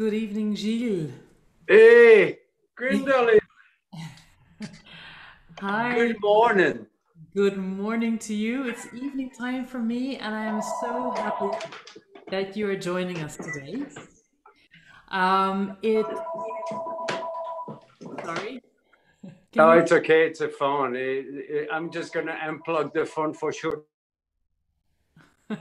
Good evening, Gilles. Hey, Grindelly. Hi. Good morning. Good morning to you. It's evening time for me, and I am so happy that you are joining us today. Um, it. Sorry. Can No, you- it's okay. It's a phone. Eh, eh, I'm just going to unplug the phone for sure.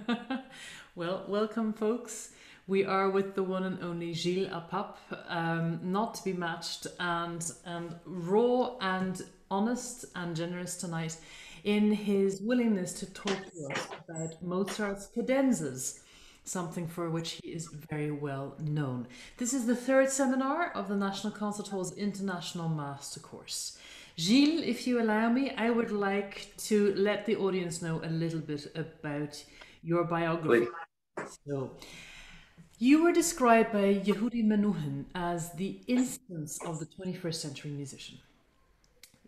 well, welcome, folks. We are with the one and only Gilles Apap, um, not to be matched, and and raw and honest and generous tonight in his willingness to talk to us about Mozart's cadenzas, something for which he is very well known. This is the third seminar of the National Concert Hall's International Master Course. Gilles, if you allow me, I would like to let the audience know a little bit about your biography. So, you were described by Yehudi Menuhin as the instance of the 21st century musician.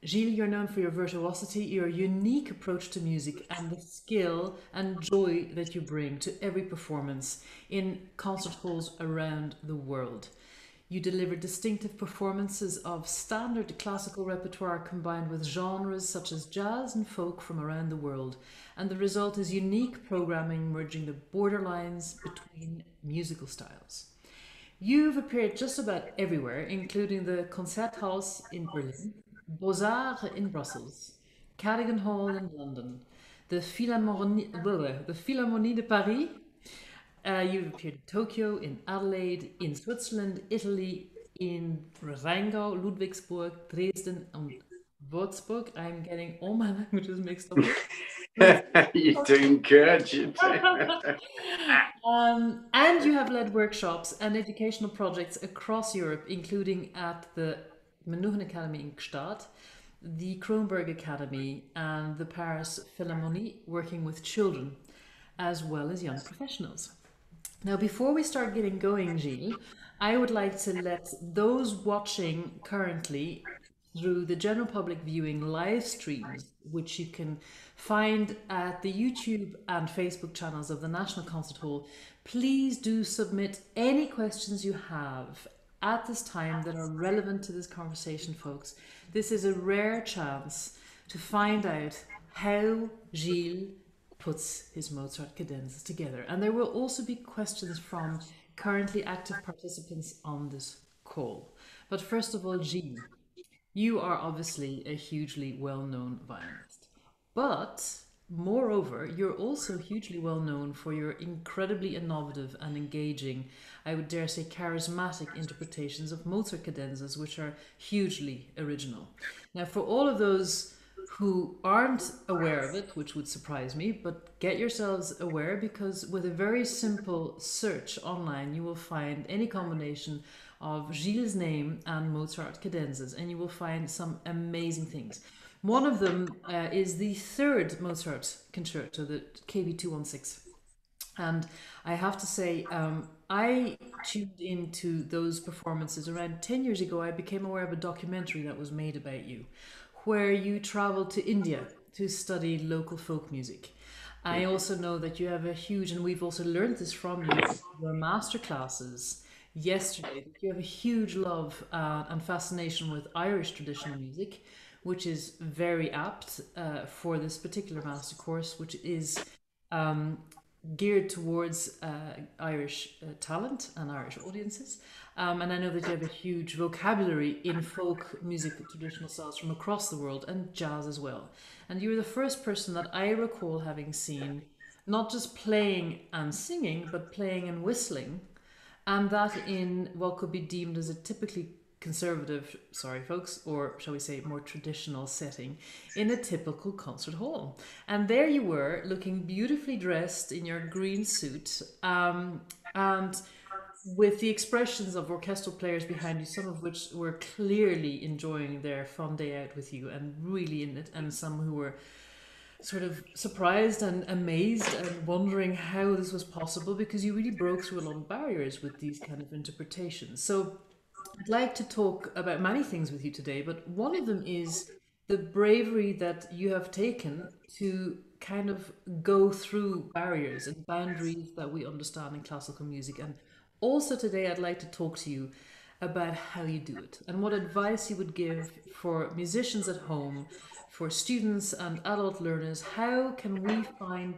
Gilles, you're known for your virtuosity, your unique approach to music, and the skill and joy that you bring to every performance in concert halls around the world. You deliver distinctive performances of standard classical repertoire combined with genres such as jazz and folk from around the world, and the result is unique programming merging the borderlines between musical styles. You've appeared just about everywhere, including the Konzerthaus in Berlin, Beaux-Arts in Brussels, Cadogan Hall in London, the Philharmonie, the Philharmonie de Paris. Uh, you've appeared in Tokyo, in Adelaide, in Switzerland, Italy, in Rheingau, Ludwigsburg, Dresden, and Würzburg. I'm getting all my languages mixed up. You're doing good. You're doing- Um, and you have led workshops and educational projects across Europe, including at the Menuhin Academy in Gstaad, the Kronberg Academy, and the Paris Philharmonie, working with children as well as young professionals. Now, before we start getting going, Gilles, I would like to let those watching currently through the general public viewing live streams, which you can find at the YouTube and Facebook channels of the National Concert Hall, please do submit any questions you have at this time that are relevant to this conversation, folks. This is a rare chance to find out how Gilles puts his Mozart cadenzas together. And there will also be questions from currently active participants on this call. But first of all, Gilles, you are obviously a hugely well known violinist. But moreover, you're also hugely well known for your incredibly innovative and engaging, I would dare say charismatic interpretations of Mozart cadenzas, which are hugely original. Now, for all of those who aren't aware of it, which would surprise me, but get yourselves aware because with a very simple search online, you will find any combination of Gilles' name and Mozart cadenzas, and you will find some amazing things. One of them uh, is the third Mozart concerto, the KV 216. And I have to say, um, I tuned into those performances around 10 years ago. I became aware of a documentary that was made about you, where you traveled to India to study local folk music. I also know that you have a huge, and we've also learned this from you, your master classes yesterday, that you have a huge love uh, and fascination with Irish traditional music, which is very apt uh, for this particular master course, which is um, geared towards uh, Irish uh, talent and Irish audiences. Um, and I know that you have a huge vocabulary in folk music, traditional styles from across the world, and jazz as well. And you were the first person that I recall having seen not just playing and singing, but playing and whistling, and that in what could be deemed as a typically conservative, sorry folks, or shall we say more traditional setting in a typical concert hall. And there you were, looking beautifully dressed in your green suit, um, and with the expressions of orchestral players behind you, some of which were clearly enjoying their fun day out with you and really in it, and some who were sort of surprised and amazed and wondering how this was possible because you really broke through a lot of barriers with these kind of interpretations. So I'd like to talk about many things with you today, but one of them is the bravery that you have taken to kind of go through barriers and boundaries that we understand in classical music and also today I'd like to talk to you about how you do it and what advice you would give for musicians at home, for students and adult learners. How can we find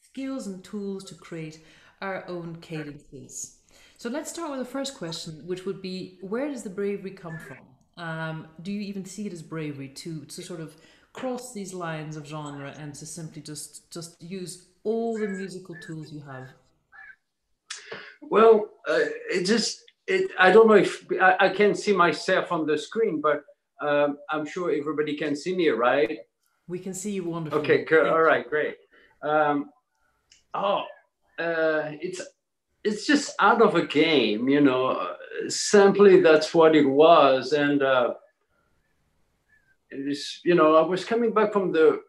skills and tools to create our own cadences? So let's start with the first question, which would be where does the bravery come from? Um, do you even see it as bravery to to sort of cross these lines of genre and to simply just just use all the musical tools you have? Well, uh, it just it. I don't know if I, I can see myself on the screen, but um, I'm sure everybody can see me, right? We can see you wonderfully. Okay, good. All right, great. Um, oh, uh, it's it's just out of a game, you know. Simply, that's what it was, and uh, it is. You know, I was coming back from the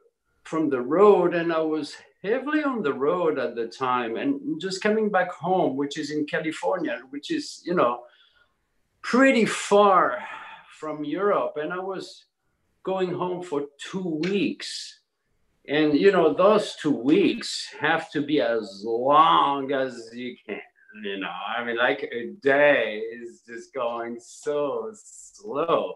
from the road, and I was heavily on the road at the time, and just coming back home, which is in California, which is you know pretty far from Europe, and I was going home for two weeks and you know, those two weeks have to be as long as you can. You know, I mean, like a day is just going so slow.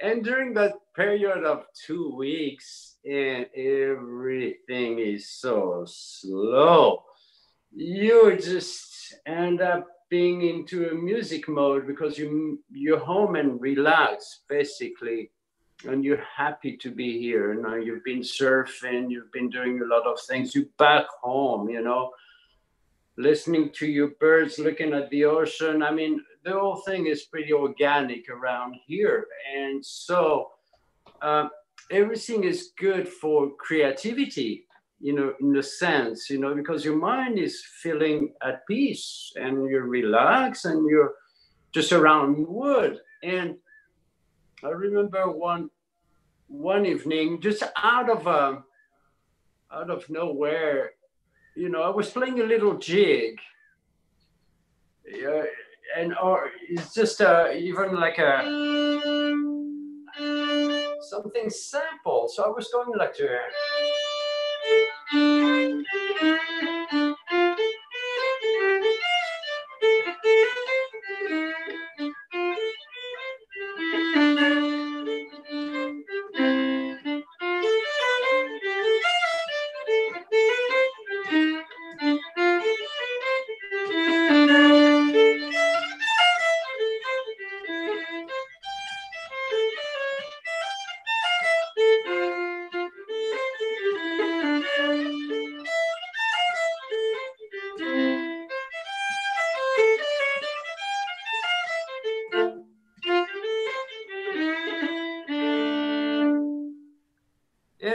And during that period of two weeks, and everything is so slow, you just end up being into a music mode because you you're home and relax basically and you're happy to be here. Know, you've been surfing, you've been doing a lot of things. You're back home, you know, listening to your birds, looking at the ocean. I mean, the whole thing is pretty organic around here, and so uh, everything is good for creativity. You know, in the sense, you know, because your mind is feeling at peace and you're relaxed and you're just around wood and I remember one one evening, just out of um, out of nowhere, you know, I was playing a little jig, yeah, and or it's just uh, even like a something simple. So I was going like to.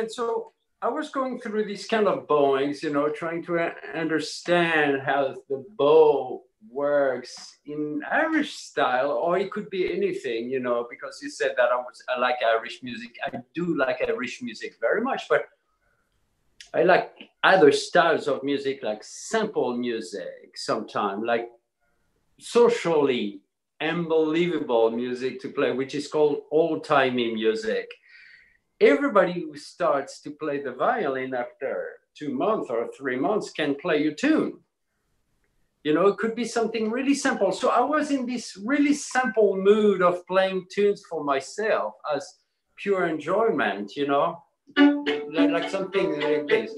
So I was going through these kind of bowings, you know, trying to understand how the bow works in Irish style, or it could be anything, you know, because you said that I was I like Irish music. I do like Irish music very much, but I like other styles of music, like simple music sometimes, like socially unbelievable music to play, which is called old-timey music everybody who starts to play the violin after two months or three months can play a tune. You know, it could be something really simple. So I was in this really simple mood of playing tunes for myself as pure enjoyment, you know, like, something like this.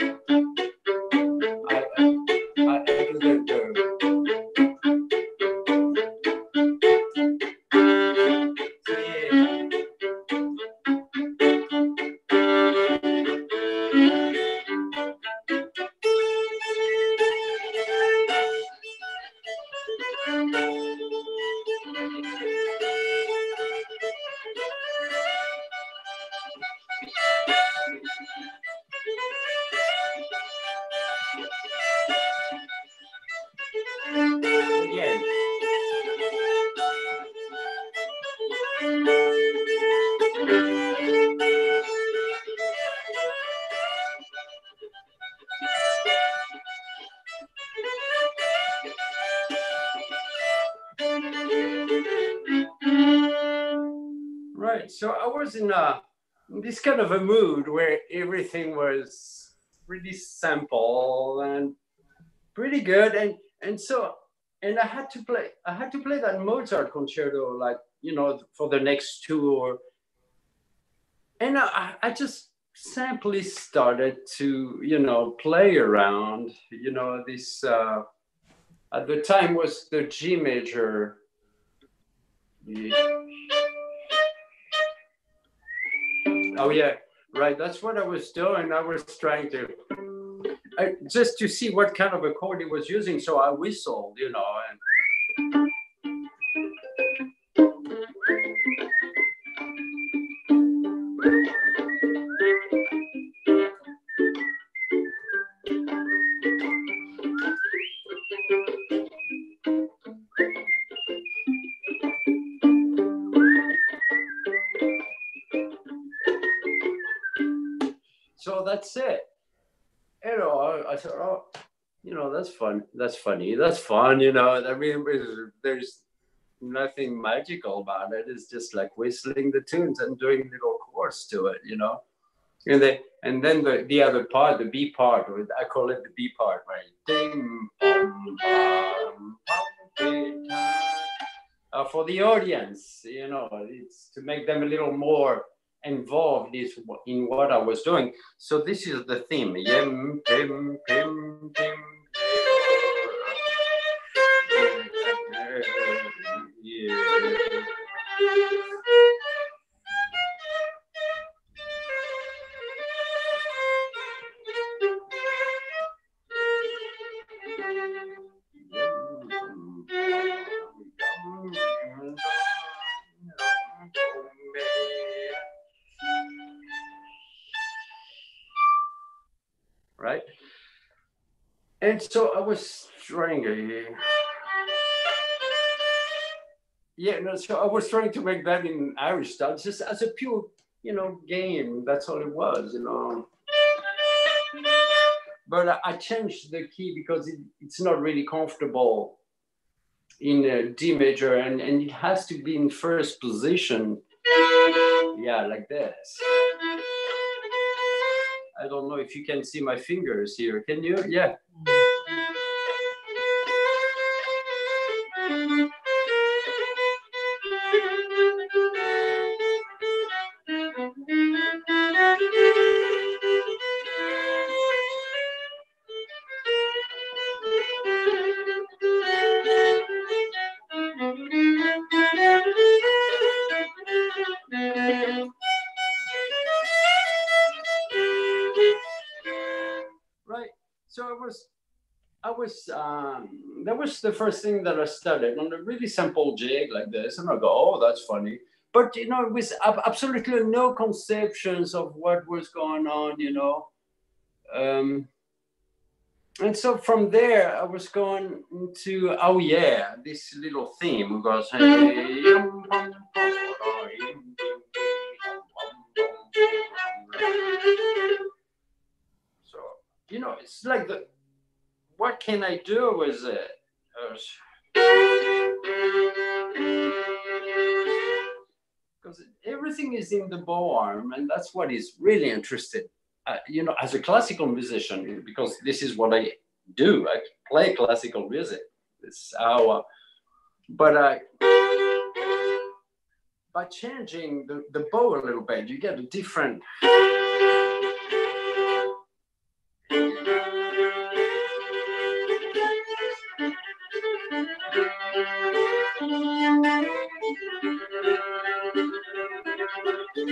So I was in a this kind of a mood where everything was pretty simple and pretty good, and and so and I had to play. I had to play that Mozart concerto, like you know, for the next tour. And I, I just simply started to, you know, play around. You know, this uh, at the time was the G major. Oh yeah, right. That's what I was doing. I was trying to I, just to see what kind of a chord he was using. So I whistled, you know, and that's fun. That's funny. That's fun. You know, I mean, there's nothing magical about it. It's just like whistling the tunes and doing little chords to it. You know, and then and then the, the other part, the B part, or I call it the B part, right? Ding, bum, bum, bum, uh, for the audience, you know, it's to make them a little more involved is in what I was doing. So this is the theme. Yem, pim, pim, pim, And so I was trying to, yeah, no, so I was trying to make that in Irish style, just as a pure, you know, game. That's all it was, you know. But I changed the key because it, it's not really comfortable in a D major, and, and it has to be in first position. Yeah, like this. I don't know if you can see my fingers here. Can you? Yeah. The first thing that I started on a really simple jig like this. And I go, oh, that's funny. But, you know, with absolutely no conceptions of what was going on, you know. Um, and so from there, I was going to, oh yeah, this little theme goes, so, you know, it's like the, what can I do with it? Because everything is in the bow arm, and that's what is really interested uh, you know, as a classical musician, because this is what I do, I play classical music. It's our, but I, by changing the, the bow a little bit, you get a different.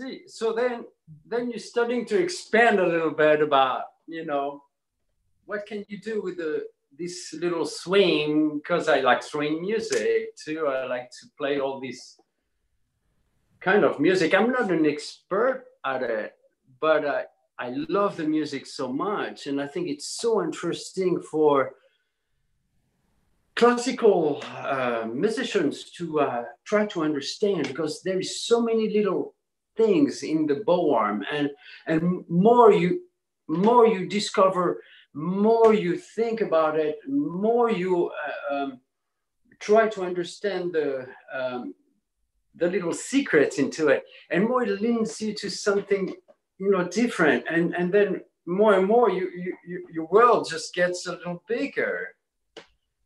See, so then then you're starting to expand a little bit about, you know, what can you do with the this little swing? Because I like swing music too. I like to play all these kind of music. I'm not an expert at it, but I, I love the music so much. And I think it's so interesting for classical uh, musicians to uh, try to understand because there is so many little things in the bow arm. And and more you more you discover more you think about it more you uh, um, try to understand the um, the little secrets into it. And more it leads you to something you know different. And and then more and more you, you, you your world just gets a little bigger.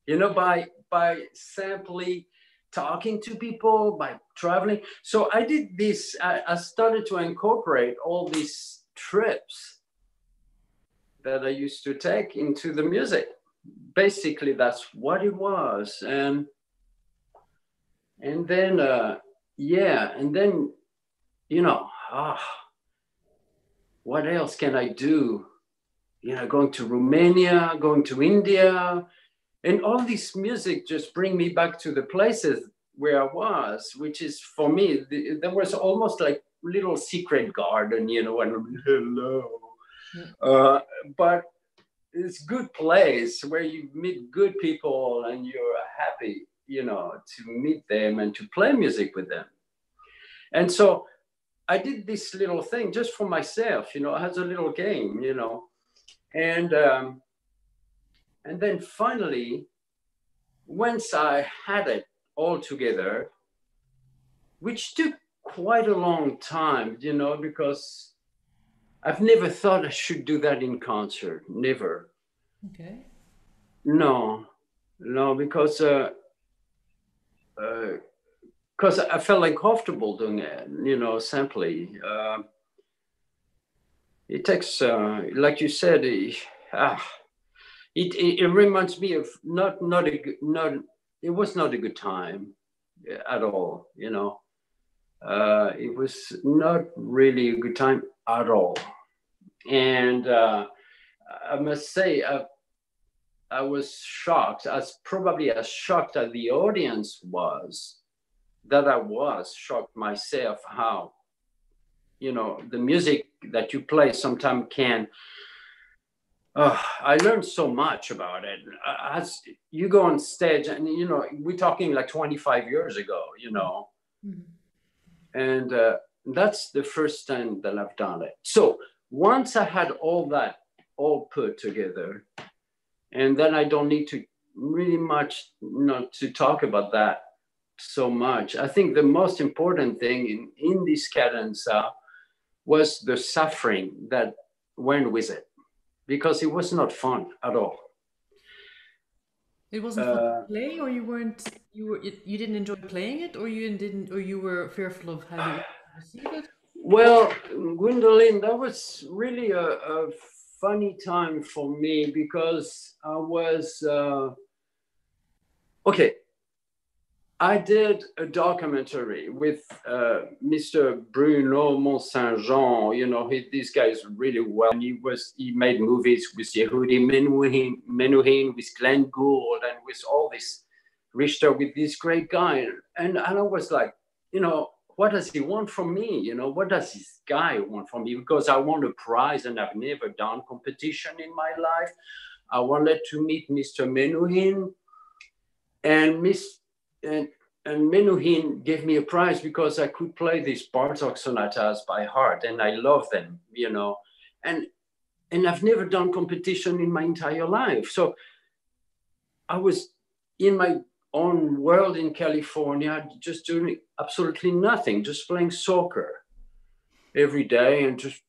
You know by by simply talking to people by traveling. So i did this I, I started to incorporate all these trips that i used to take into the music. Basically that's what it was. And and then uh yeah and then you know ah what else can i do? You know going to romania going to india and all this music just bring me back to the places where i was which is for me the, there was almost like little secret garden you know and hello. Uh, but it's good place where you meet good people and you're happy you know to meet them and to play music with them. And so i did this little thing just for myself you know as a little game you know. And um, and then finally, once I had it all together, which took quite a long time, you know, because I've never thought I should do that in concert, never. Okay. No, no, because uh, because uh, I felt uncomfortable doing it, you know, simply. Uh, it takes, uh, like you said, ah, it, it, it reminds me of not not a not it was not a good time at all you know? Uh, it was not really a good time at all. And uh, i must say I, I was shocked as probably as shocked as the audience was that i was shocked myself how you know the music that you play sometimes can uh, I learned so much about it. Uh, as you go on stage, and you know, we're talking like 25 years ago, you know, mm-hmm. and uh, that's the first time that I've done it. So once I had all that all put together, and then I don't need to really much, know, to talk about that so much. I think the most important thing in in this cadenza was the suffering that went with it because it was not fun at all. It wasn't fun uh, to play, or you weren't you were you didn't enjoy playing it, or you didn't, or you were fearful of having you receive it. Well, Gwendolyn, that was really a, a funny time for me because I was uh, okay. I did a documentary with uh, Mr. Bruno Monsaingeon. You know, he, this guy is really well. And he was he made movies with Yehudi Menuhin, Menuhin, with Glenn Gould, and with all this Richter with this great guy. And, and I was like, you know, what does he want from me? You know, what does this guy want from me? Because I want a prize and I've never done competition in my life. I wanted to meet Mr. Menuhin and Miss and and Menuhin gave me a prize because I could play these Bartok sonatas by heart, and I love them, you know. And and I've never done competition in my entire life, so I was in my own world in California, just doing absolutely nothing, just playing soccer every day, and just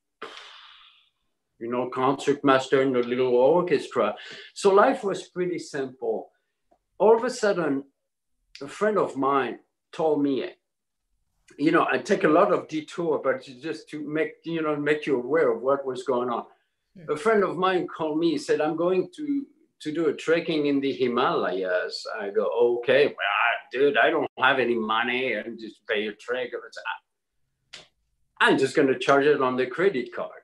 you know, concertmaster in a little orchestra. So life was pretty simple. All of a sudden, a friend of mine told me, you know, I take a lot of detour, but just to make, you know, make you aware of what was going on. Yeah. A friend of mine called me, said, I'm going to, to do a trekking in the Himalayas. I go, okay, well, dude, I don't have any money and just pay a trek. I'm just going to charge it on the credit card.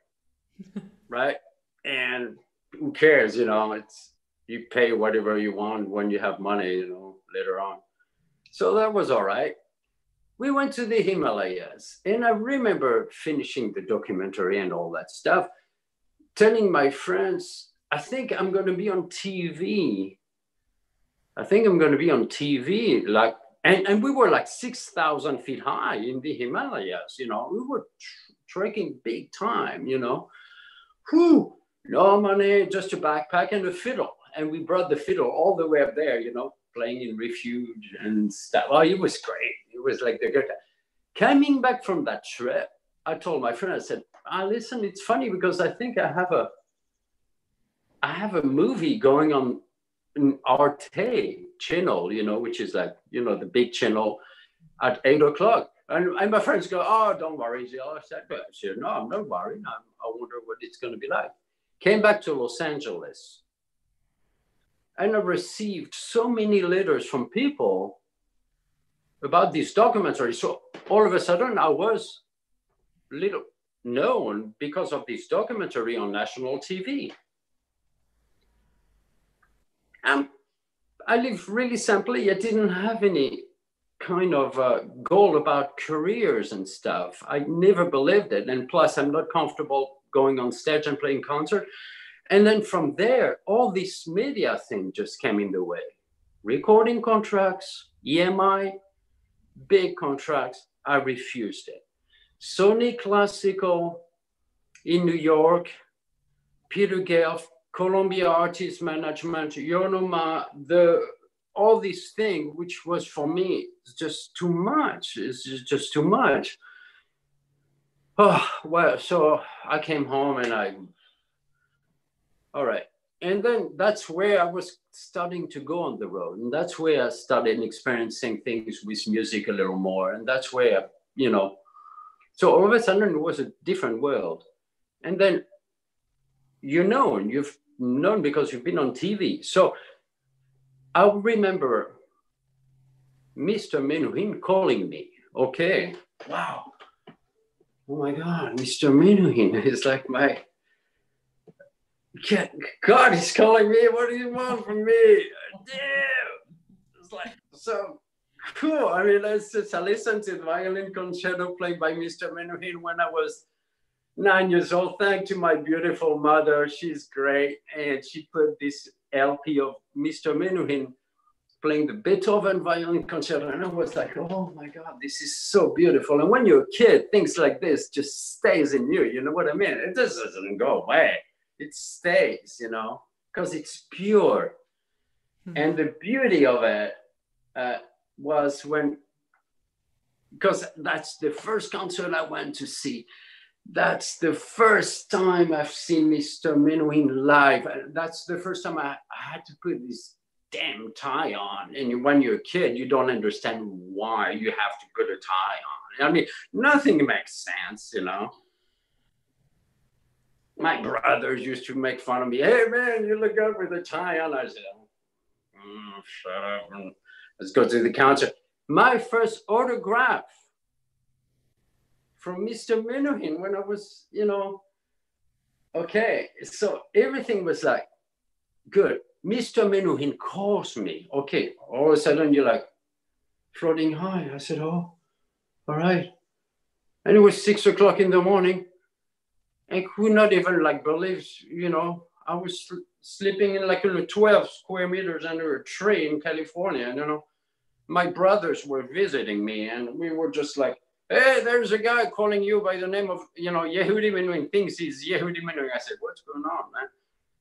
right. And who cares, you know, it's, you pay whatever you want when you have money, you know, later on. So that was all right. we went to the Himalayas. And I remember finishing the documentary and all that stuff, telling my friends, I think I'm going to be on TV. I think I'm going to be on TV. Like, and, and we were like 6,000 feet high in the Himalayas, you know, we were tr- trekking big time, you know. Whew, no money, just a backpack and a fiddle. And we brought the fiddle all the way up there, you know, playing in refuge and stuff. Oh, it was great. It was like the good. Coming back from that trip, I told my friend, I said, ah, listen, it's funny because I think I have a I have a movie going on an Arte channel, you know, which is like, you know, the big channel at eight o'clock. And, and my friends go, oh, don't worry, Gilles. I said, but I said, no, I'm not worried. I'm, I wonder what it's going to be like. Came back to Los Angeles and I received so many letters from people about this documentary. So all of a sudden I was little known because of this documentary on national TV. And I lived really simply. I didn't have any kind of uh, goal about careers and stuff. I never believed it. And plus, I'm not comfortable going on stage and playing concert. And then from there, all this media thing just came in the way. Recording contracts, EMI, big contracts, I refused it. Sony Classical in New York, Peter Gelb, Columbia Artist Management, Yo-Yo Ma, the all these things, which was for me just too much. It's just too much. Oh, well, so I came home and I all right. And then that's where I was starting to go on the road. And that's where I started experiencing things with music a little more. And that's where, you know, so all of a sudden it was a different world. And then you know, and you've known because you've been on TV. So I remember Mr. Menuhin calling me. Okay, wow. Oh my God, Mr. Menuhin is like my God, he's calling me. What do you want from me? Damn. It's like so cool. I mean, let's just I listened to the violin concerto played by Mr. Menuhin when I was nine years old. Thank to my beautiful mother. She's great. And she put this LP of Mr. Menuhin playing the Beethoven violin concerto. And I was like, oh my God, this is so beautiful. And when you're a kid, things like this just stays in you. You know what I mean? It just doesn't go away it stays, you know, because it's pure. Mm-hmm. And the beauty of it uh, was when, because that's the first concert I went to see. That's the first time I've seen Mr. Menuhin live. That's the first time I, I had to put this damn tie on. And when you're a kid, you don't understand why you have to put a tie on. I mean, nothing makes sense, you know my brothers used to make fun of me. Hey man, you look good with a tie on. I said, oh, shut up let's go to the concert. My first autograph from Mr. Menuhin when I was, you know, okay. So everything was like good. Mr. Menuhin calls me. Okay. All of a sudden you're like floating high. I said, oh, all right. And it was six o'clock in the morning. I could not even like believe, you know, I was sl- sleeping in like in 12 square meters under a tree in California. And, you know, my brothers were visiting me and we were just like, hey, there's a guy calling you by the name of, you know, Yehudi Menuhin, thinks he's Yehudi Menuhin. I said, what's going on, man?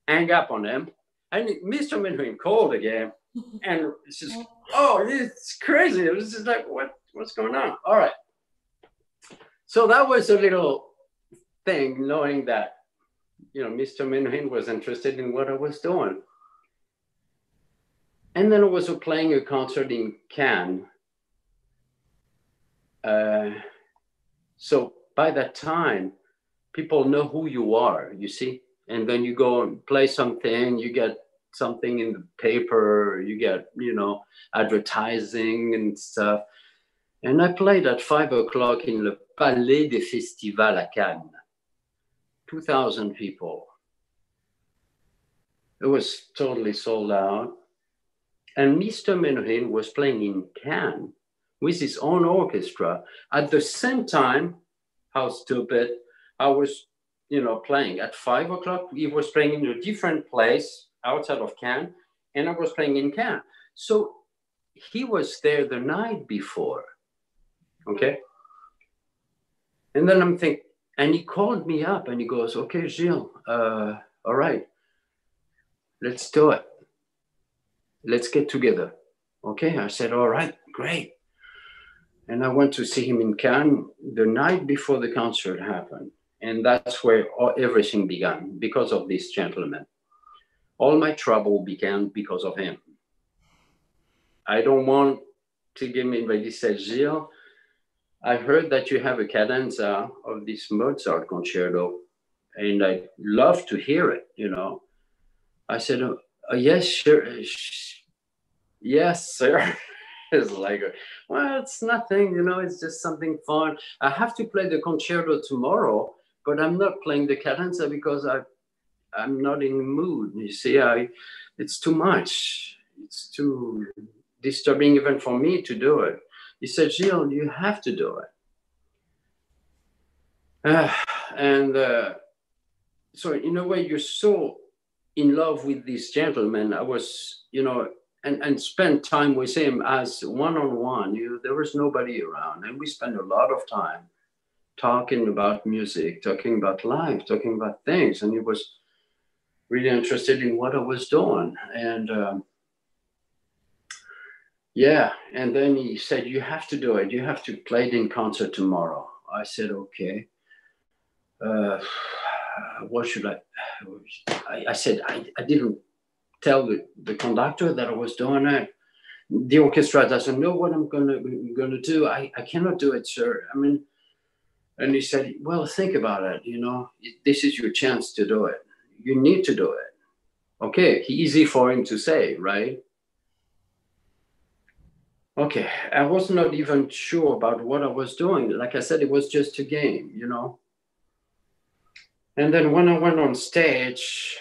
Hang up on him. And Mr. Menuhin called again. And it's just, oh, it's crazy. It was just like, what, what's going on? All right. So that was a little thing, knowing that, you know, Mr. Menuhin was interested in what I was doing. And then I was playing a concert in Cannes. Uh, so by that time, people know who you are, you see? And then you go and play something, you get something in the paper, you get, you know, advertising and stuff. And I played at five o'clock in the Palais des Festivals à Cannes. 2,000 people. It was totally sold out. And Mr. Menuhin was playing in Cannes with his own orchestra. At the same time, how stupid, I was, you know, playing. At five o'clock, he was playing in a different place outside of Cannes, and I was playing in Cannes. So he was there the night before. Okay. And then I'm thinking, and he called me up and he goes, okay, Gilles, uh, all right, let's do it. Let's get together. Okay. I said, all right, great. And I went to see him in Cannes the night before the concert happened. And that's where all, everything began because of this gentleman. All my trouble began because of him. I don't want to give me, but he said, Gilles, I heard that you have a cadenza of this Mozart concerto, and I'd love to hear it, you know. I said, oh, oh yes, sure. Yes, sir. it's like, well, it's nothing, you know, it's just something fun. I have to play the concerto tomorrow, but I'm not playing the cadenza because I, I'm not in the mood. You see, I, it's too much. It's too disturbing even for me to do it. He said, Gilles, you have to do it. Uh, and uh, so, in a way, you're so in love with this gentleman. I was, you know, and, and spent time with him as one on one. You, there was nobody around, and we spent a lot of time talking about music, talking about life, talking about things, and he was really interested in what I was doing. And um, yeah, and then he said, You have to do it. You have to play it in concert tomorrow. I said, Okay. Uh, what should I? I, I said, I, I didn't tell the, the conductor that I was doing it. The orchestra doesn't know what I'm gonna gonna do. I, I cannot do it, sir. I mean, and he said, Well, think about it, you know, this is your chance to do it. You need to do it. Okay, easy for him to say, right? Okay, I was not even sure about what I was doing. Like I said, it was just a game, you know. And then when I went on stage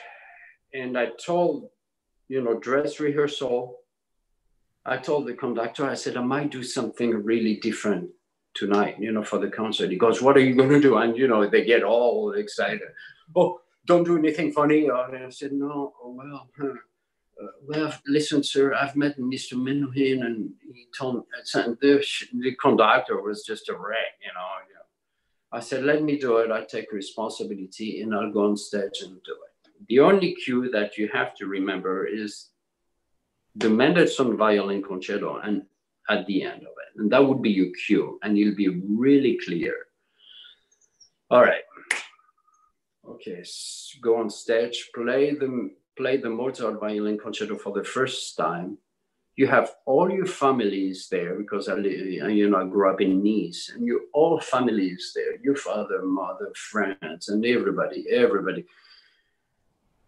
and I told, you know, dress rehearsal, I told the conductor, I said, I might do something really different tonight, you know, for the concert. He goes, What are you going to do? And, you know, they get all excited. Oh, don't do anything funny. And I said, No, oh, well, huh uh, well, listen, sir, I've met Mr. Menuhin, and he told me, the, the conductor was just a wreck, you know, you know. I said, let me do it. I take responsibility and I'll go on stage and do it. The only cue that you have to remember is the Mendelssohn violin concerto and at the end of it. And that would be your cue and you'll be really clear. All right. Okay, so go on stage, play the play the Mozart violin concerto for the first time, you have all your families there because I, you know, I grew up in Nice, and you all families there, your father, mother, friends, and everybody, everybody.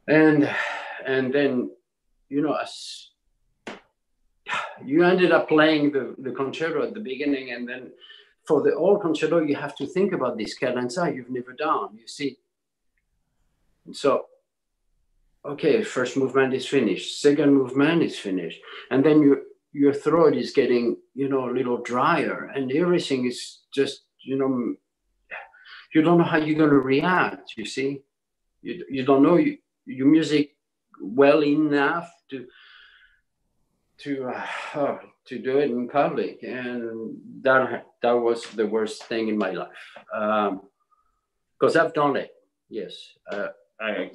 And and then, you know, as you ended up playing the, the concerto at the beginning, and then for the old concerto, you have to think about this cadenza you've never done. You see. So okay, first movement is finished, second movement is finished, and then your your throat is getting you know a little drier, and everything is just you know you don't know how you're going to react. You see, you you don't know you, your music well enough to to uh, to do it in public, and that that was the worst thing in my life because um, I've done it. Yes, uh, I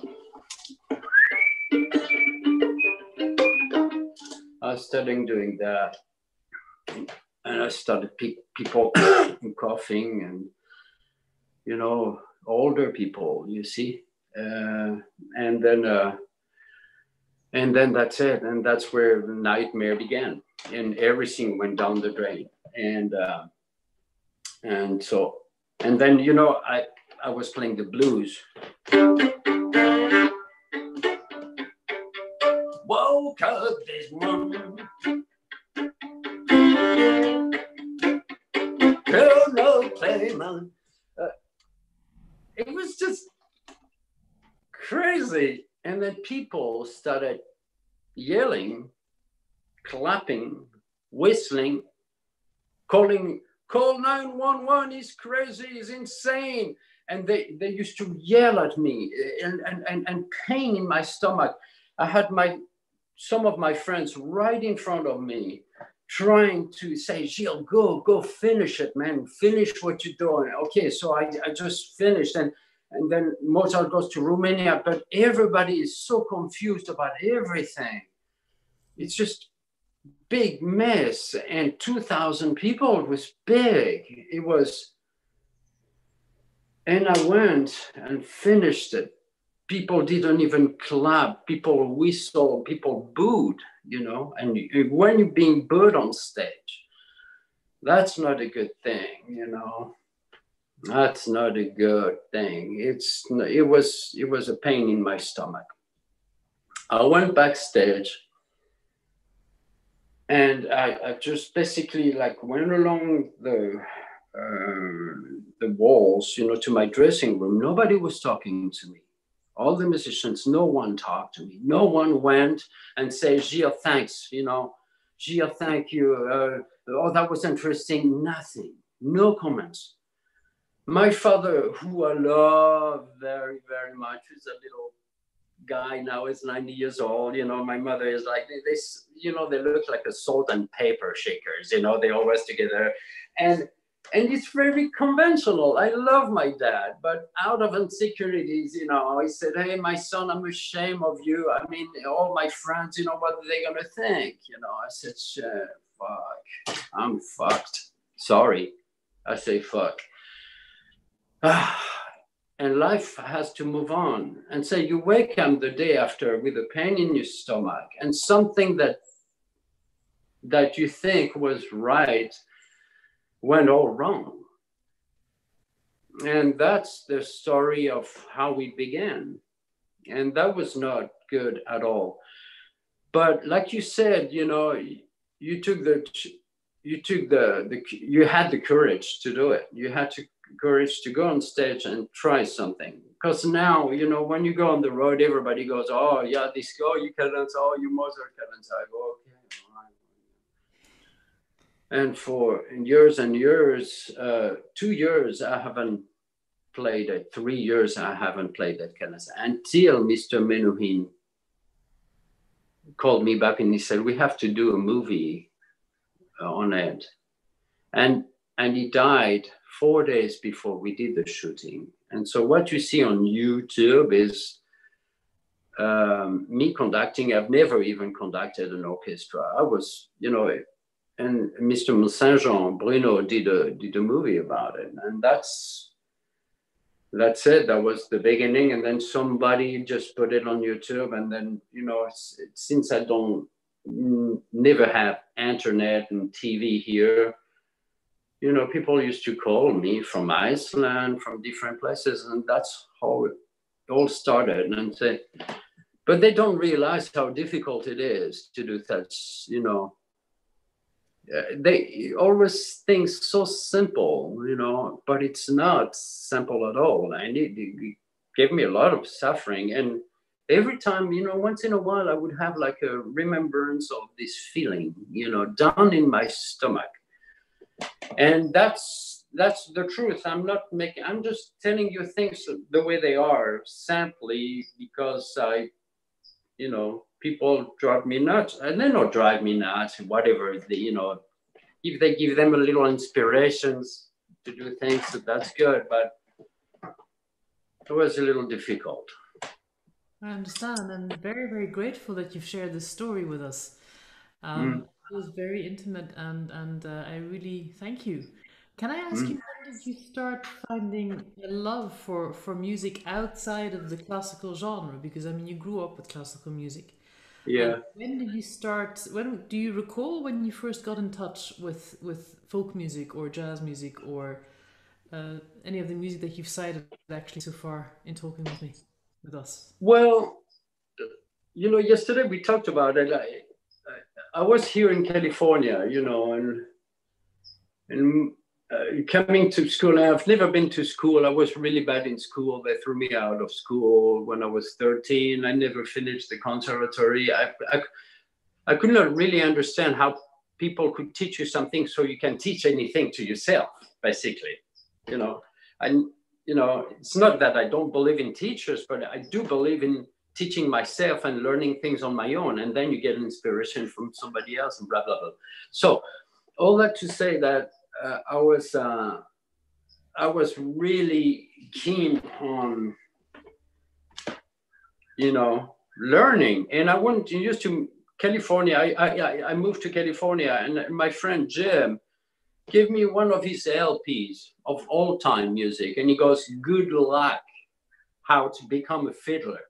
I studying doing that. And I started pe- people coughing and, you know, older people, you see. Uh, and then, uh, and then that's it. And that's where the nightmare began. And everything went down the drain. And, uh, and so, and then, you know, I, I was playing the blues. Woke up this no playman. Uh, it was just crazy. And then people started yelling, clapping, whistling. calling, call 911, he's crazy, he's insane. And they, they used to yell at me and, and, and, and pain in my stomach. I had my some of my friends right in front of me trying to say, Gilles, go, go finish it, man. Finish what you're doing. Okay, so I, I just finished. And and then Mozart goes to Romania, but everybody is so confused about everything. It's just big mess. And 2,000 people It was big. It was, and I went and finished it. People didn't even clap, people whistled, people booed, you know, and when you're being booed on stage, that's not a good thing, you know that's not a good thing. It's it was it was a pain in my stomach. I went backstage and I, I just basically like went along the uh, the walls, you know, to my dressing room. Nobody was talking to me. All the musicians, no one talked to me. No one went and said, Gilles, thanks, you know, Gilles, thank you. Uh, oh, that was interesting. Nothing. No comments my father, who I love very, very much, is a little guy now, is 90 years old. You know, my mother is like, they, you know, they look like a salt and paper shakers, you know, they always together. And and it's very conventional. I love my dad, but out of insecurities, you know, he said, Hey, my son, I'm ashamed of you. I mean, all my friends, you know, what are they going to think? You know, I said, fuck, I'm fucked. Sorry. I say, fuck. and life has to move on. And so you wake up the day after with a pain in your stomach and something that that you think was right went all wrong. And that's the story of how we began. And that was not good at all. But like you said, you know, you took the you took the, the you had the courage to do it. You had to courage to go on stage and try something. Because now, you know, when you go on the road, everybody goes, oh, yeah, this go, you can dance, oh, you Mozart can dance. I go. And for years and years, uh, two years, I haven't played it. Three years, I haven't played that kind of until Mr. Menuhin called me back and he said, we have to do a movie uh, on it. And, and he died four days before we did the shooting. And so what you see on YouTube is um, me conducting. I've never even conducted an orchestra. I was, you know, and Mr. Monsaingeon Bruno did a did a movie about it, and that's that's it. That was the beginning, and then somebody just put it on YouTube, and then you know, since I don't never have internet and TV here, you know, people used to call me from Iceland, from different places, and that's how it all started. And say, but they don't realize how difficult it is to do that. You know, Uh, they always think so simple, you know, but it's not simple at all. And it, it gave me a lot of suffering. And every time, you know, once in a while, I would have like a remembrance of this feeling, you know, down in my stomach and that's that's the truth i'm not making i'm just telling you things the way they are simply because i you know people drive me nuts and they don't drive me nuts whatever the, you know if they give them a little inspirations to do things that's good but it was a little difficult i understand and very very grateful that you've shared this story with us um, mm. It was very intimate, and and uh, I really thank you. Can I ask mm. you, when did you start finding a love for for music outside of the classical genre? Because I mean, you grew up with classical music. Yeah. And when did you start? When do you recall when you first got in touch with with folk music or jazz music or uh, any of the music that you've cited actually so far in talking with me, with us? Well, you know, yesterday we talked about it. I, I was here in California, you know, and and uh, coming to school. I've never been to school. I was really bad in school. They threw me out of school when I was 13. I never finished the conservatory. I, I, I could not really understand how people could teach you something so you can teach anything to yourself, basically. You know, and you know, it's not that I don't believe in teachers, but I do believe in teaching myself and learning things on my own. And then you get inspiration from somebody else and blah, blah, blah. So all that to say that uh, I was, uh, I was really keen on, you know, learning. And I went used to California. I, I, I moved to California and my friend Jim gave me one of his LPs of all time music. And he goes, good luck how to become a fiddler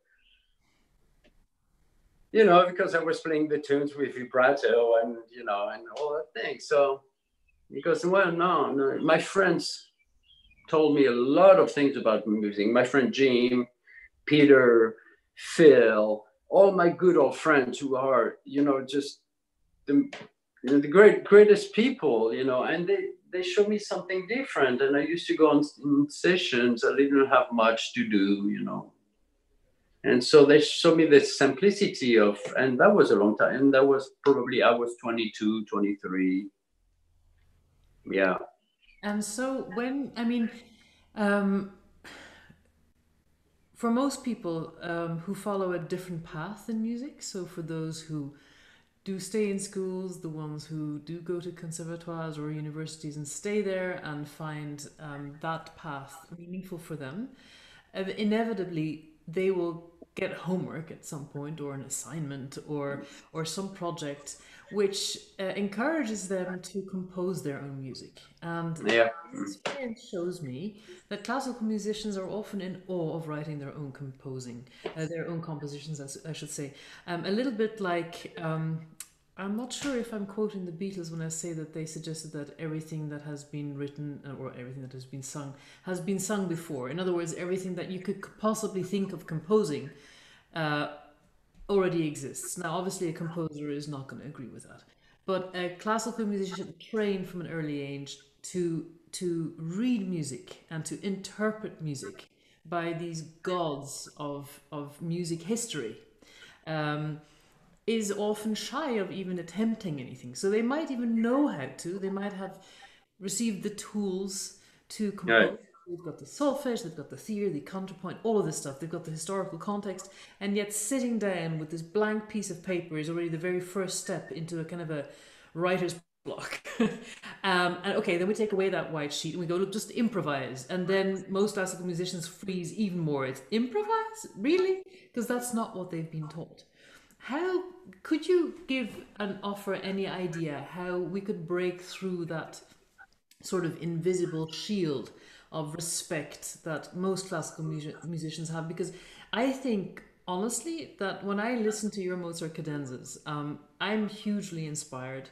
you know, because I was playing the tunes with vibrato and, you know, and all that thing. So he goes, well, no, no. My friends told me a lot of things about music. My friend Jim, Peter, Phil, all my good old friends who are, you know, just the, the great greatest people, you know, and they, they showed me something different. And I used to go on sessions. I didn't have much to do, you know, and so they showed me the simplicity of and that was a long time and that was probably i was 22 23 yeah. And so when i mean um, for most people um, who follow a different path in music so for those who do stay in schools the ones who do go to conservatoires or universities and stay there and find um, that path meaningful for them inevitably they will get homework at some point or an assignment or or some project which uh, encourages them to compose their own music and yeah. experience shows me that classical musicians are often in awe of writing their own composing uh, their own compositions as I should say um, a little bit like um, I'm not sure if I'm quoting the Beatles when I say that they suggested that everything that has been written uh, or everything that has been sung has been sung before. In other words, everything that you could possibly think of composing uh, already exists. Now, obviously, a composer is not going to agree with that, but a classical musician trained from an early age to to read music and to interpret music by these gods of of music history. Um, is often shy of even attempting anything. So they might even know how to, they might have received the tools to compose. Right. They've got the solfege, they've got the theory, the counterpoint, all of this stuff. They've got the historical context, and yet sitting down with this blank piece of paper is already the very first step into a kind of a writer's block. um, and okay, then we take away that white sheet and we go, look, just improvise. And then most classical musicians freeze even more. It's improvise? Really? Because that's not what they've been taught. How could you give an offer any idea how we could break through that sort of invisible shield of respect that most classical musicians have? Because I think honestly that when I listen to your Mozart cadenzas, um, I'm hugely inspired.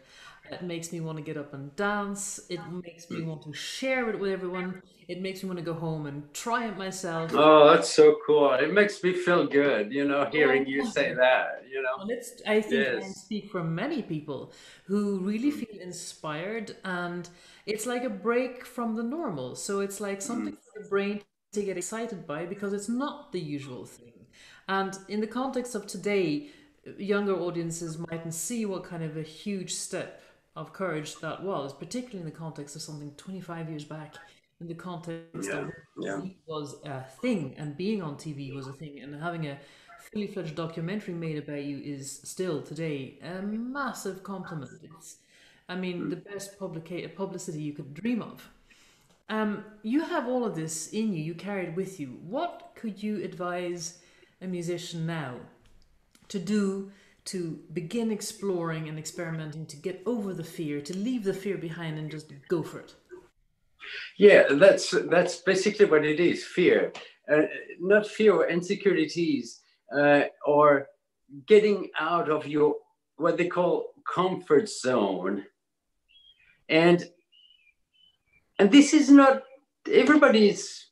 It makes me want to get up and dance. It makes me want to share it with everyone. It makes me want to go home and try it myself. Oh, that's so cool. It makes me feel good, you know, hearing you say that, you know. And it's, I think yes. I speak for many people who really mm. feel inspired and it's like a break from the normal. So it's like something mm. for the brain to get excited by because it's not the usual thing. And in the context of today, younger audiences mightn't see what kind of a huge step of courage that was, particularly in the context of something 25 years back, in the context yeah, of yeah. was a thing and being on TV was a thing, and having a fully fledged documentary made about you is still today a massive compliment. It's, I mean, the best publica- publicity you could dream of. Um, you have all of this in you, you carry it with you. What could you advise a musician now to do to begin exploring and experimenting, to get over the fear, to leave the fear behind and just go for it? Yeah, that's that's basically what it is. Fear, uh, not fear or insecurities, uh, or getting out of your what they call comfort zone, and and this is not everybody's.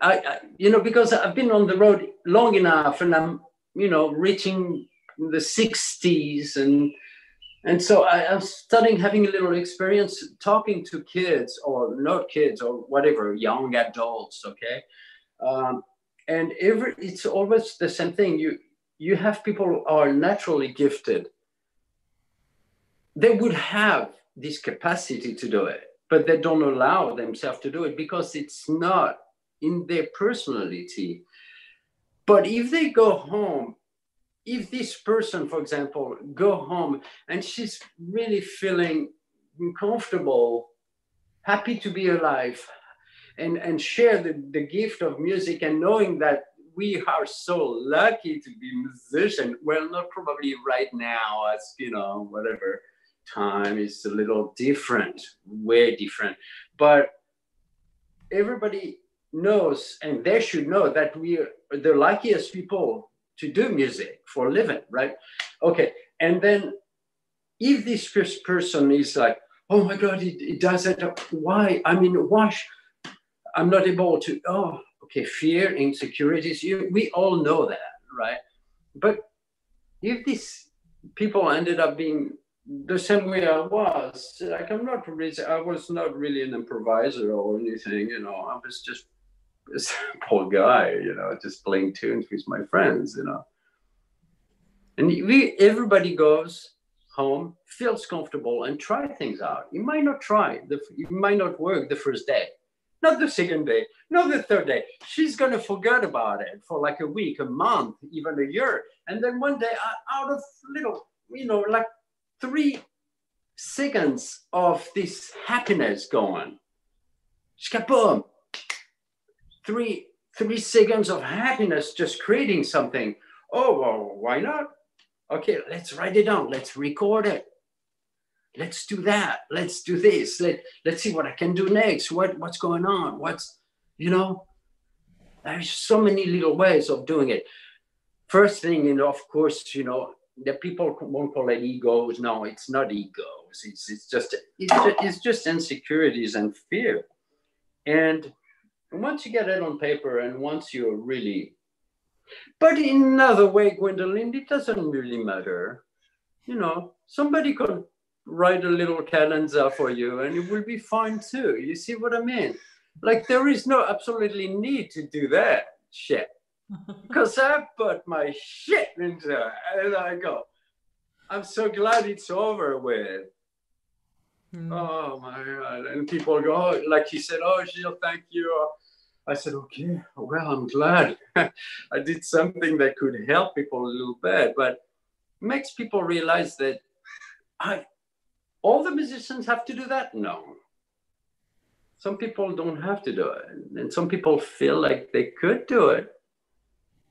I, I you know because I've been on the road long enough, and I'm you know reaching the 60s and and so I, am starting having a little experience talking to kids or not kids or whatever young adults okay? Um, and every it's always the same thing. You you have people who are naturally gifted. They would have this capacity to do it, but they don't allow themselves to do it because it's not in their personality. But if they go home, if this person, for example, go home and she's really feeling comfortable, happy to be alive, and, and share the, the gift of music and knowing that we are so lucky to be musician. Well, not probably right now, as you know, whatever time is a little different, way different. But everybody knows, and they should know that we are the luckiest people to do music for a living, right? Okay, and then if this first person is like, oh my God, it, it does it, why? I mean, why? I'm not able to, oh, okay, fear, insecurities, you, we all know that, right? But if these people ended up being the same way I was, like I'm not really, I was not really an improviser or anything, you know, I was just a poor guy, you know, just playing tunes with my friends, you know. And we, everybody goes home, feels comfortable, and try things out. You might not try, the, it might not work the first day not the second day, not the third day. She's going to forget about it for like a week, a month, even a year. And then one day, uh, out of little, you know, like three seconds of this happiness going, she got boom, three, three seconds of happiness just creating something. Oh, well, why not? Okay, let's write it down. Let's record it. Let's do that. Let's do this. Let, let's see what i can do next. What what's going on? What's you know there's so many little ways of doing it. First thing and of course you know the people won't call it egos. No it's not egos. It's, it's just it's just, it's just insecurities and fear. And once you get it on paper and once you're really but in another way gwendolyn it doesn't really matter you know somebody could write a little cadenza for you and it will be fine too. You see what I mean? Like there is no absolutely need to do that shit. Because I put my shit into it and I go, I'm so glad it's over with. Mm. Oh my God. And people go, oh, like he said, oh, Gilles, thank you. I said, okay, well, I'm glad I did something that could help people a little bit, but makes people realize that I, all the musicians have to do that? No. Some people don't have to do it. And some people feel like they could do it.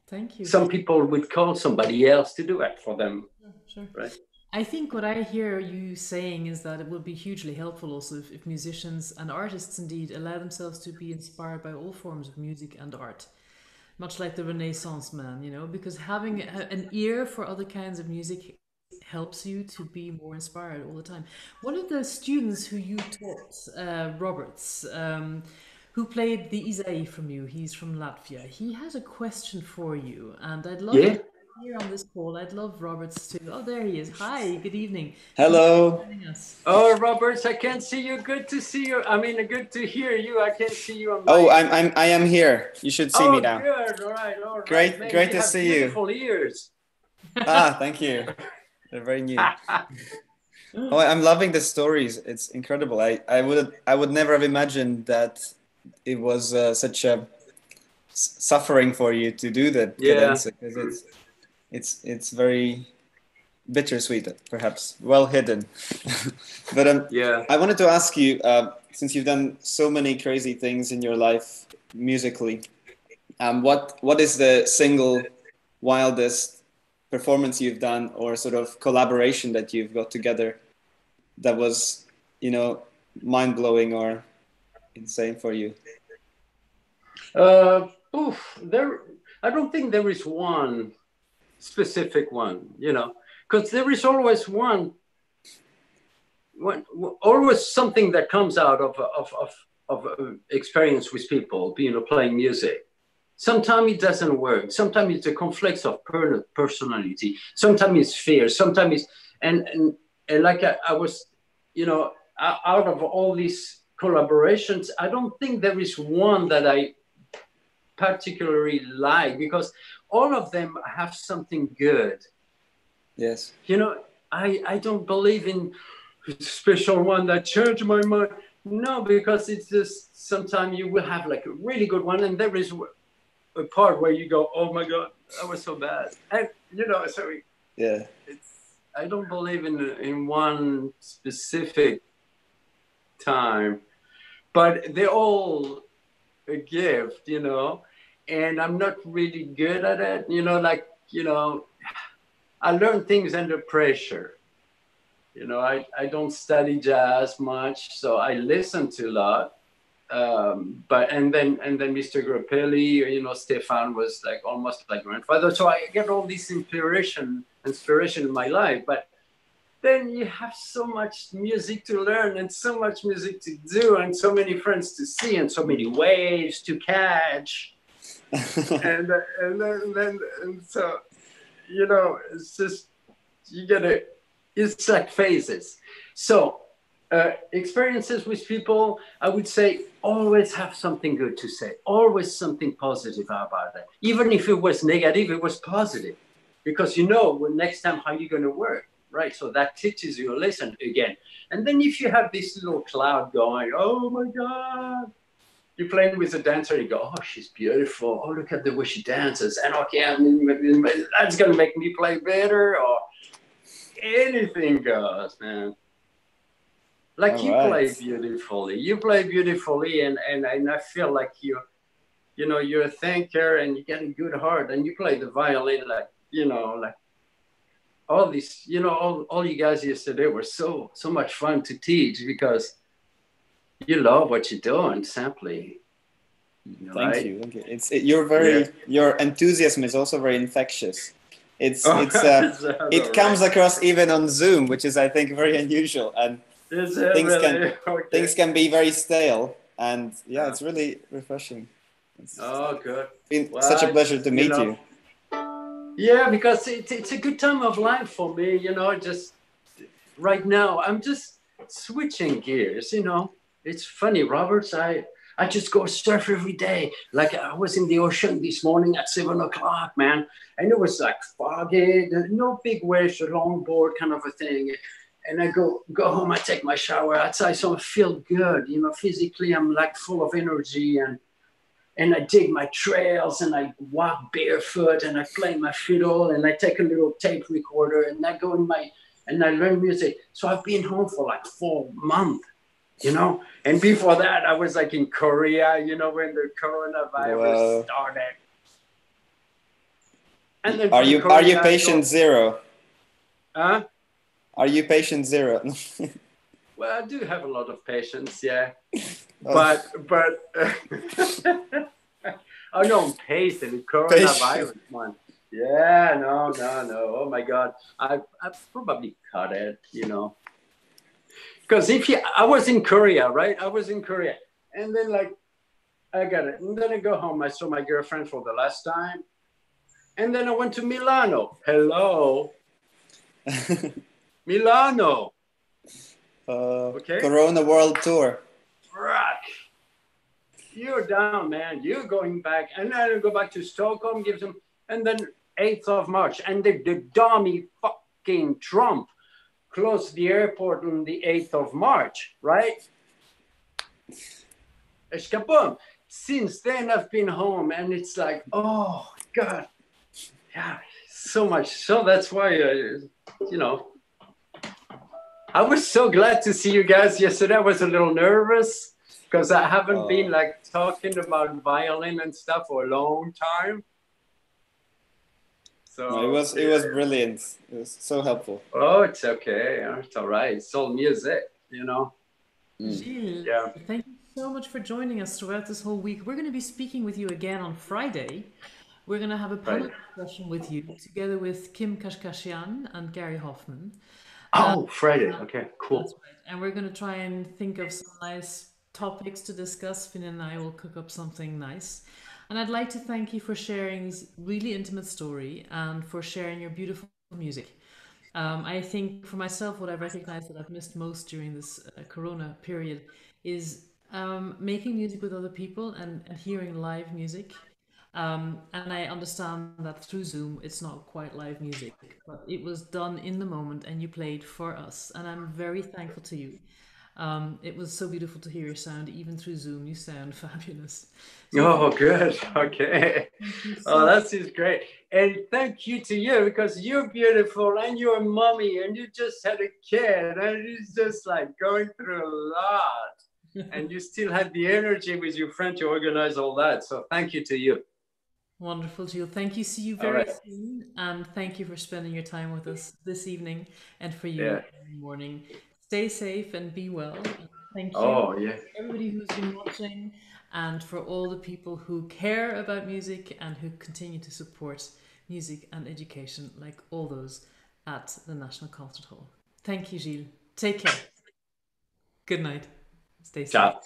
Thank you. Some people would call somebody else to do it for them. Yeah, sure. Right. I think what I hear you saying is that it would be hugely helpful also if, if musicians and artists indeed allow themselves to be inspired by all forms of music and art much like the Renaissance man, you know, because having an ear for other kinds of music helps you to be more inspired all the time. One of the students who you taught, uh, Roberts, um, who played the Ysaÿe from you, he's from Latvia. He has a question for you, and I'd love yeah. to here on this call. I'd love Roberts too. Oh, there he is. Hi, good evening. Hello. Oh, Roberts, I can't see you. Good to see you. I mean, good to hear you. I can't see you. On oh, I'm, I'm, I am here. You should see oh, me now. good. All right, all right. Great, Man, great to see beautiful you. ears. ah, thank you. They're very new. oh, I'm loving the stories. It's incredible. I, I would I would never have imagined that it was uh, such a suffering for you to do that yeah. because it's it's it's very bittersweet, perhaps well hidden. but um, yeah, I wanted to ask you uh, since you've done so many crazy things in your life musically, um, what what is the single wildest performance you've done or sort of collaboration that you've got together that was you know mind blowing or insane for you? Uh, oof, there. I don't think there is one specific one, you know, because there is always one, one, always something that comes out of of of, of uh, experience with people, you know, playing music. Sometimes it doesn't work. Sometimes it's a conflict of per- personality. Sometimes it's fear. Sometimes it's, and, and, and like I, I was, you know, out of all these collaborations, I don't think there is one that I particularly like because all of them have something good. Yes. You know, I, I don't believe in special one that changed my mind. No, because it's just sometimes you will have like a really good one, and there is a part where you go, "Oh my God, that was so bad," and you know, so yeah, it's. I don't believe in in one specific time, but they're all a gift, you know. And I'm not really good at it, you know. Like you know, I learn things under pressure you know, I, I don't study jazz much, so I listen to a lot. Um, but and then and then Mr. Grappelli, you know, Stéphane was like almost like grandfather. So I get all this inspiration, inspiration in my life. But then you have so much music to learn and so much music to do and so many friends to see and so many waves to catch. And, uh, and then, and then and so you know, it's just you gotta it's like phases. So uh, experiences with people, I would say always have something good to say, always something positive about it. Even if it was negative, it was positive because you know well, next time how you're going to work, right? So that teaches you a lesson again. And then if you have this little cloud going, oh my God, you're playing with a dancer, you go, oh, she's beautiful. Oh, look at the way she dances. And okay, I mean, that's going to make me play better. Or anything goes, man. Like All you right. play beautifully. You play beautifully, and, and and I feel like you, you know, you're a thinker and you get a good heart, and you play the violin like you know, like all these, you know, all, all you guys yesterday were so so much fun to teach because you love what you're doing simply. You thank right? you. Thank you. It's it, you're very yeah. your enthusiasm is also very infectious. It's oh, it's uh, it right. comes across even on Zoom, which is I think very unusual, and things really? can okay. things can be very stale, and yeah, it's really refreshing. It's oh, good. Been well, such a pleasure to meet you. Know, you. Yeah, because it's it's a good time of life for me. You know, just right now I'm just switching gears. You know, it's funny, Roberts. I I just go surf every day. Like I was in the ocean this morning at seven o'clock, man. And it was like foggy, no big waves, a longboard kind of a thing. And I go go home, I take my shower outside, so I feel good. You know, physically I'm like full of energy and and I dig my trails and I walk barefoot and I play my fiddle and I take a little tape recorder and I go in my and I learn music. So I've been home for like four months you know. And before that, I was like in Korea, you know, when the coronavirus started. And then are you Korea, are you patient zero? Huh? Are you patient zero? well, I do have a lot of patience, yeah. Oh. But but oh no, I'm patient. Coronavirus one. Yeah, no, no, no. Oh my God, I I probably cut it, you know. Because if you, I was in Korea, right? I was in Korea, and then like, I got it, and then I go home. I saw my girlfriend for the last time, and then I went to Milano. Hello, Milano. Uh, okay. Corona World Tour. Right. You're down, man. You're going back, and then I go back to Stockholm. Gives them, and then 8th of March, and the, the dummy fucking Trump closed the airport on the 8th of March, right? Escapom. Since then, I've been home and it's like, oh, God. Yeah, so much. So that's why, uh, you know, I was so glad to see you guys yesterday. I was a little nervous because I haven't uh, been like talking about violin and stuff for a long time. So no, it was it was brilliant. It was so helpful. Oh, it's okay. It's all right. It's all music, you know. Mm. Gilles, yeah. Thank you so much for joining us throughout this whole week. We're going to be speaking with you again on Friday. We're going to have a panel right. discussion with you together with Kim Kashkashian and Gary Hoffman. Oh, um, Friday. Okay, cool. Right. And we're going to try and think of some nice topics to discuss. Finn and I will cook up something nice. And I'd like to thank you for sharing this really intimate story and for sharing your beautiful music. Um, I think for myself, what I've recognized that I've missed most during this uh, Corona period is um, making music with other people and, and hearing live music. Um, and I understand that through Zoom, it's not quite live music, but it was done in the moment and you played for us. And I'm very thankful to you. Um, it was so beautiful to hear your sound, even through Zoom. You sound fabulous. So oh, good. Okay. So oh, that is great. And thank you to you because you're beautiful and you're a mommy and you just had a kid and it's just like going through a lot. and you still had the energy with your friend to organize all that. So thank you to you. Wonderful, Gilles. Thank you. See you very right. soon. And thank you for spending your time with us this evening and for you yeah. morning. Stay safe and be well. Thank you. Oh, yeah. Everybody who's been watching and for all the people who care about music and who continue to support music and education, like all those at the National Concert Hall. Thank you, Gilles. Take care. Good night. Stay safe. Ciao.